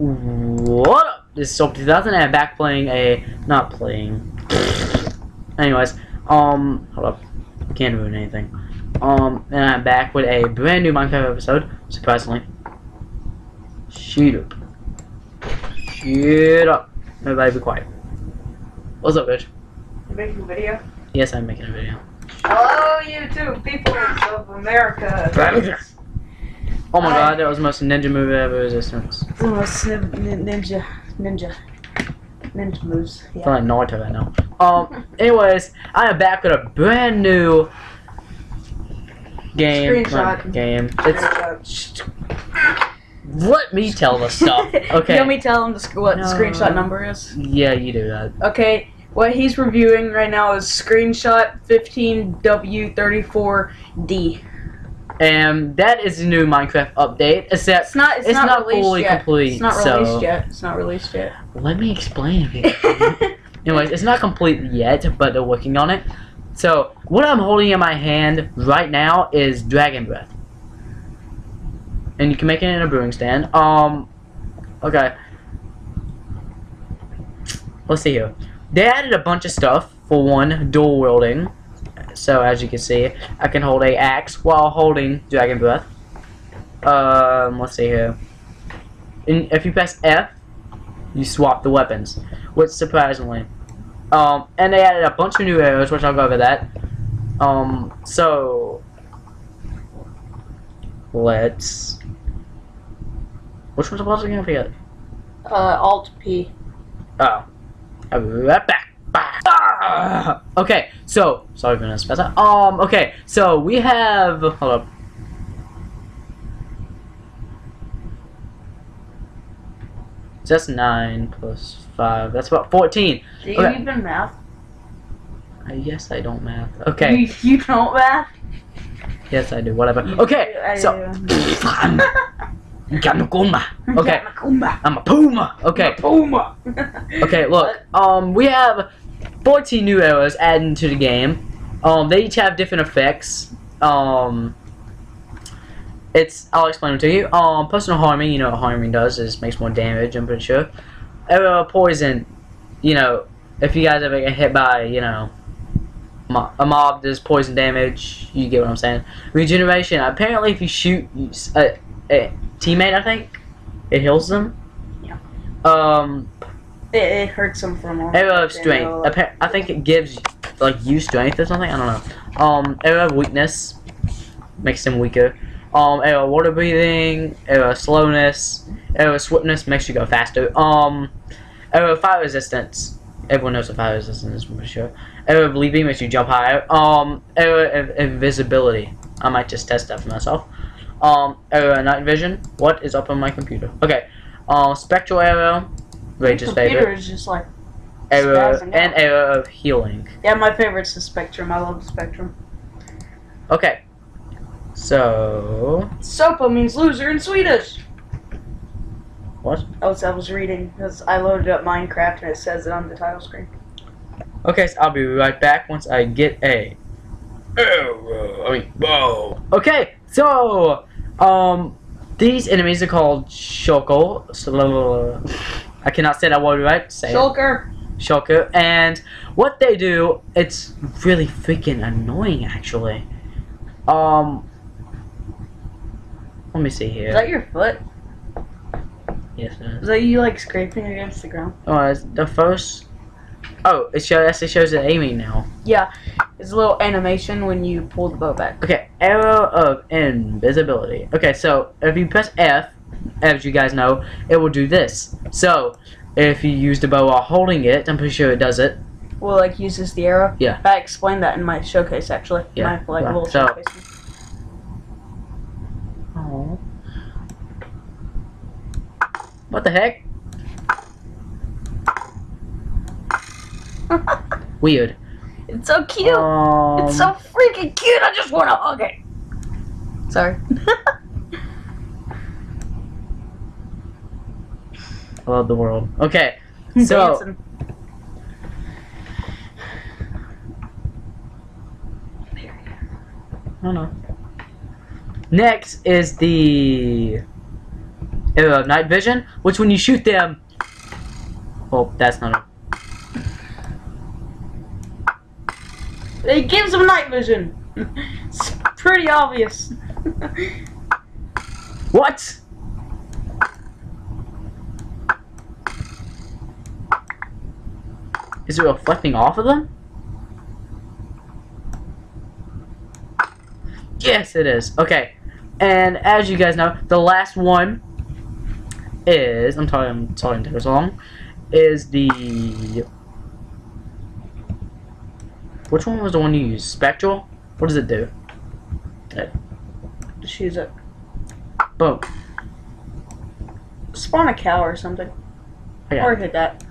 What up? This is Soap 2000 and I'm back playing a... Not playing... Anyways, um... Hold up. Can't ruin anything. Um, and I'm back with a brand new Minecraft episode, surprisingly. Shut up. Shut up. Everybody be quiet. What's up, bitch? You making a video? Yes, I'm making a video. Hello, YouTube people of America. Oh my Hi. god, that was the most ninja move ever existence. The most nin- nin- ninja, ninja, ninja moves. I feel like Naruto right now. Um, anyways, I am back with a brand new game. Screenshot. Game. It's. Screenshot. Let me tell the stuff. you Okay. want me to tell him the, what the screenshot number is? Yeah, you do that. Okay, what he's reviewing right now is screenshot 15W34D. And that is the new Minecraft update. Except It's not. It's, It's not, not fully yet. complete, It's not so- released yet. It's not released yet. let me explain it. Anyways, it's not complete yet, but they're working on it. So what I'm holding in my hand right now is Dragon Breath, and you can make it in a brewing stand. Um, okay. Let's see here. They added a bunch of stuff. For one, dual wielding. So as you can see, I can hold a axe while holding Dragon Breath. Um, let's see here. And if you press F, you swap the weapons, which surprisingly. Um, and they added a bunch of new arrows, which I'll go over that. Um, so let's. Which one's supposed to gonna forget? Uh, Alt P. Oh, I'll be right back. Bah. Okay, so sorry for this, Spencer. Um, okay, so we have. Hold up. Just nine plus five. That's about fourteen. Do you Okay. even math? Uh, yes, I don't math. Okay. You, you don't math? Yes, I do. Whatever. You- Okay. I- So. Gamaguma. Okay. I'm a puma. Okay. Puma. Okay. Look. Um, we have 14 new arrows added to the game. Um, they each have different effects. Um, it's. I'll explain them to you. Um, personal harming. You know what harming does is makes more damage. I'm pretty sure. Arrow poison. You know, if you guys ever get hit by, you know, a mob does poison damage. You get what I'm saying. Regeneration. Apparently, if you shoot a, a teammate, I think it heals them. Yeah. Um, It, it hurts him for more. arrow of strength. Appa- I think it gives like you strength or something. I don't know. Um, arrow of weakness makes them weaker. Um, arrow of water breathing. Arrow of slowness. Arrow of swiftness makes you go faster. Um, arrow of fire resistance. Everyone knows what fire resistance is, I'm sure. Arrow of leaping makes you jump higher. Um, arrow of invisibility. I might just test that for myself. Um, arrow of night vision. What is up on my computer? Okay. Um, spectral arrow. Rage's computer is just like spazzing and out. of healing. yeah. My favorite's the Spectrum. I love the Spectrum. Okay. So Sopa means loser in Swedish. what? I was I was reading because I loaded up Minecraft and it says it on the title screen. Okay, so I'll be right back once I get a arrow. I mean bow. Okay, so um these enemies are called Shulker. So, I cannot say that word right. Say it. Shulker. Shulker. And what they do, it's really freaking annoying actually. Um let me see here. Is that your foot? Yes, it is. Is that you like scraping against the ground? Oh, it's the first. Oh, it shows. It shows it aiming now. Yeah. It's a little animation when you pull the bow back. Okay, arrow of invisibility. Okay, so if you press F, as you guys know, it will do this. So if you use the bow while holding it, I'm pretty sure it does it. Well, like uses the arrow. Yeah. I explained that in my showcase actually. Yeah, My like well, little so- showcase. What the heck? Weird. it's so cute. Um, it's so freaking cute. I just want to hug it. Sorry. I love the world. Okay, So- Dancing. I don't know. Next is the arrow of night vision, which when you shoot them, oh, that's not a It gives him night vision. it's pretty obvious. What? Is it reflecting off of them? Yes, it is. Okay. And as you guys know, the last one is I'm sorry I'm sorry it took so long. Is the which one was the one you used? Spectral? What does it do? Just use it. Boom. Spawn a cow or something. Got Or hit that.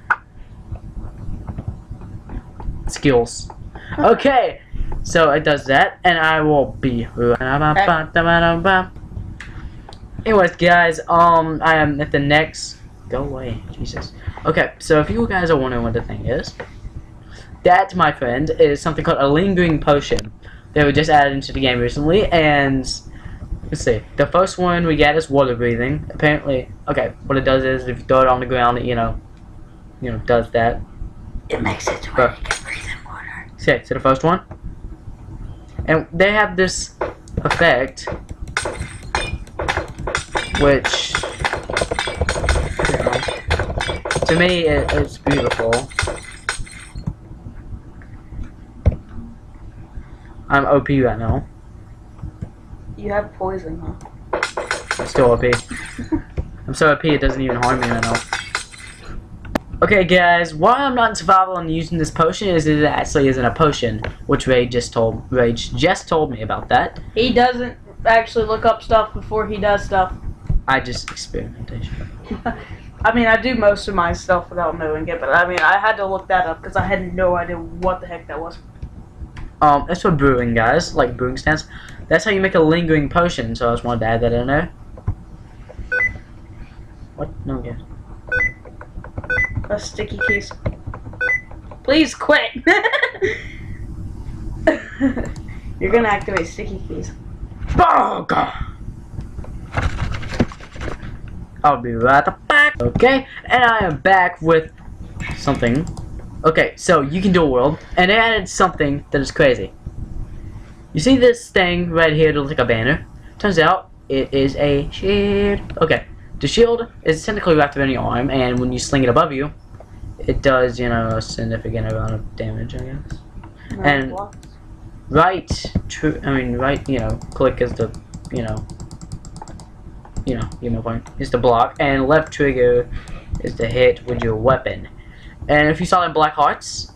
Skills. Okay, so it does that, and I will be. Anyways, guys, um, I am at the next. Go away, Jesus. Okay, so if you guys are wondering what the thing is, that, my friend, is something called a lingering potion. They were just added into the game recently, and let's see. The first one we get is water breathing. Apparently, okay, what it does is if you throw it on the ground, it you know, you know, does that. It makes it to where you can breathe in water. Okay, so the first one. And they have this effect, which, you know, to me, it, it's beautiful. I'm OP right now. You have poison, huh? I'm still OP. I'm so OP it doesn't even harm me right now. Okay guys, why I'm not in survival and using this potion is it actually isn't a potion, which Rage just told Rage just told me about that. He doesn't actually look up stuff before he does stuff. I just experimentation. I mean, I do most of my stuff without knowing it, but I mean, I had to look that up because I had no idea what the heck that was. Um, that's for brewing, guys, like brewing stands. That's how you make a lingering potion. So I just wanted to add that in there. What? No, yeah. A sticky keys. Please quit. You're gonna activate sticky keys. God. I'll be right back. Okay, and I am back with something. Okay, so you can do a world, and they added something that is crazy. You see this thing right here that looks like a banner? Turns out it is a shield. Okay, the shield is technically wrapped around your arm, and when you sling it above you, it does, you know, a significant amount of damage, I guess. And- right true I mean right you know click is the you know you know you know point is the block and left trigger is the hit with your weapon and if you saw in black hearts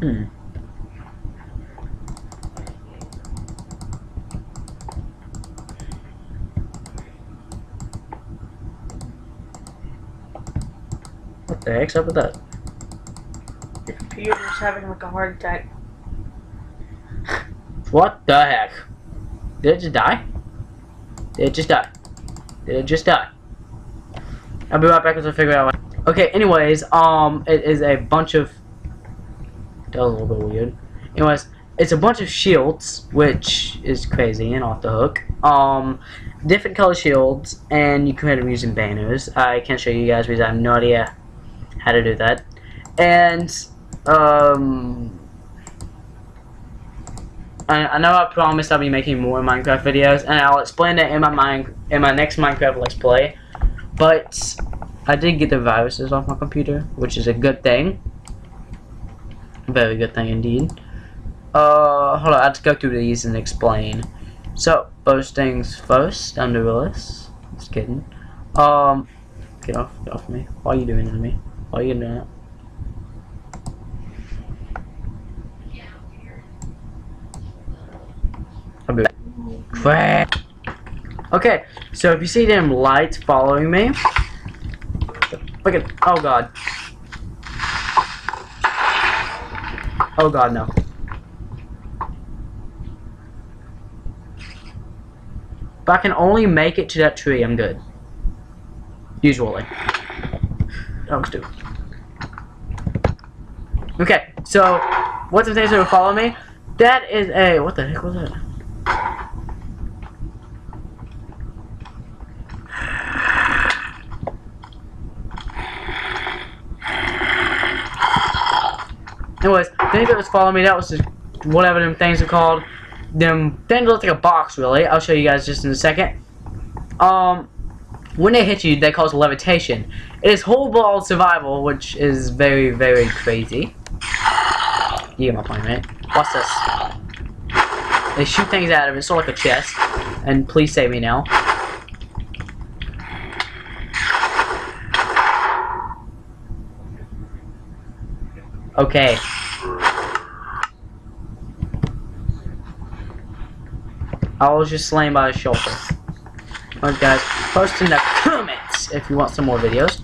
hmm what the heck's up with that Your computer's having like a heart attack. What the heck? Did it just die? Did it just die? Did it just die? I'll be right back as I figure out. What... Okay. Anyways, um, it is a bunch of. That was a little bit weird. Anyways, it's a bunch of shields, which is crazy and off the hook. Um, different color shields, and you can hit them using banners. I can't show you guys because I have no idea how to do that. And um. I, I know I promised I'll be making more Minecraft videos, and I'll explain that in my mine in my next Minecraft Let's Play. But I did get the viruses off my computer, which is a good thing. Very good thing indeed. Uh, hold on, I have to go through these and explain. So, first things first, under Willis. Just kidding. Um, get off, get off me. Why are you doing to me? Why are you doing that? I'll be back. Crap. Okay, so if you see them lights following me, at. Oh god. Oh god, no. If I can only make it to that tree, I'm good. Usually dogs do. Okay, so what's the things that would follow me? That is a what the heck was that? Anyways, things that was following me, that was just whatever them things are called. Them things look like a box really. I'll show you guys just in a second. Um when they hit you, they cause levitation. It is whole ball survival, which is very, very crazy. You get my point, right? What's this? They shoot things out of it, sort of like a chest. And please save me now. Okay. I was just slain by a shoulder. Alright guys, post in the comments if you want some more videos.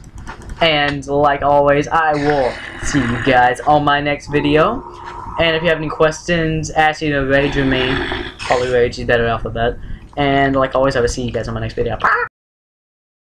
And like always, I will see you guys on my next video. And if you have any questions, ask you to rage with me. Probably rage is better alphabet. And like always, I will see you guys on my next video. Bye!